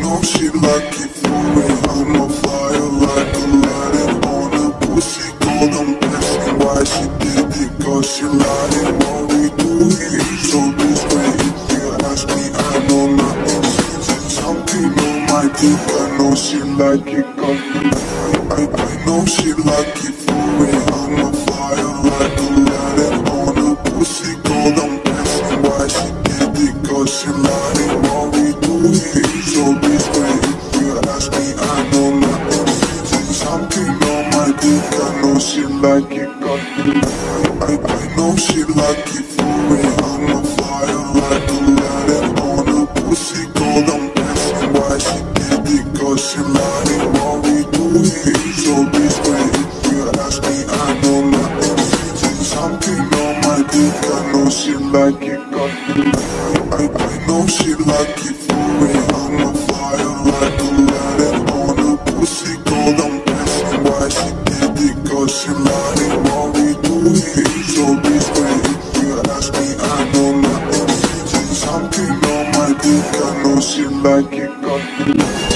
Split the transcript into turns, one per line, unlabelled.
know she like it for me. I'm on fire like a lighter on a pussy gold I'm asking why she did it Cause she lied and what we do here So this way if you ask me I know nothing She's something on my dick I know she like it cause I, I know she like it for me. I'm on fire like a lighter on a pussy gold I'm asking why she did it Cause she lied and what we do it. So I know she like it. I, I know she like it for me. I'm a fire like a light on a pussy. Gold, I'm guessing why she did it. Cause she like it. What we do here is so this way. If you ask me, I know nothing. Something on my dick, I know she like it. I, I know she like it for me. If you ask me,